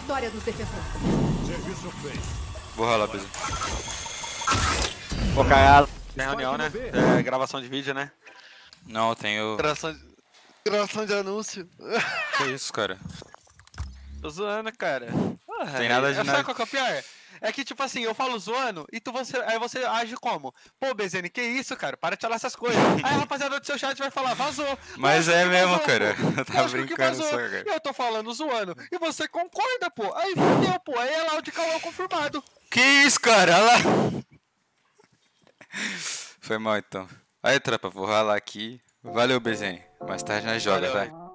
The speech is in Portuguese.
Vitória dos defensores. Serviço feito. Vou rolar, Bezo. Vou cagar. Tem reunião, né? É, gravação de vídeo, né? Não, eu tenho. Gravação de... Gravação de anúncio. Que isso, cara? Tô zoando, cara. Porra, Tem nada de Sabe nada. qual que é o pior? É que, tipo assim, eu falo zoando e tu você, aí você age como? Pô, Bezene, que isso, cara? Para de falar essas coisas. Aí a rapaziada do seu chat vai falar, vazou. Mas é mesmo, vazou, cara. pô. Lógico que brincando só, cara. Eu tô falando zoando. E você concorda, pô. Aí fudeu, pô. Aí é lá de Cauã confirmado. Que isso, cara? Olha lá. Foi mal então. Aí, tropa, vou ralar aqui. Valeu, Bezene. Mais tarde nós joga, Valeu. vai.